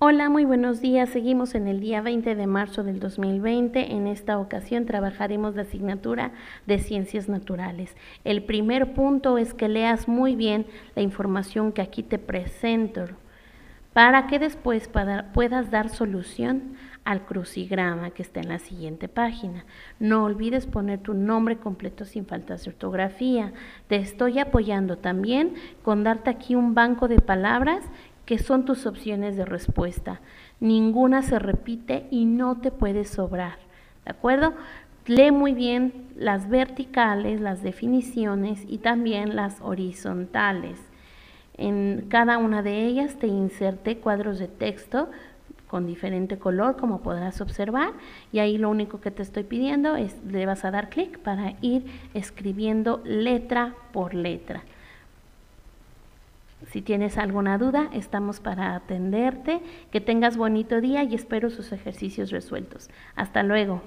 Hola, muy buenos días. Seguimos en el día 20 de marzo del 2020. En esta ocasión trabajaremos la asignatura de Ciencias Naturales. El primer punto es que leas muy bien la información que aquí te presento para que después puedas dar solución al crucigrama que está en la siguiente página. No olvides poner tu nombre completo sin faltas de ortografía. Te estoy apoyando también con darte aquí un banco de palabras que son tus opciones de respuesta. Ninguna se repite y no te puede sobrar. ¿De acuerdo? Lee muy bien las verticales, las definiciones y también las horizontales. En cada una de ellas te inserté cuadros de texto con diferente color, como podrás observar, y ahí lo único que te estoy pidiendo es le vas a dar clic para ir escribiendo letra por letra. Si tienes alguna duda, estamos para atenderte. Que tengas bonito día y espero sus ejercicios resueltos. Hasta luego.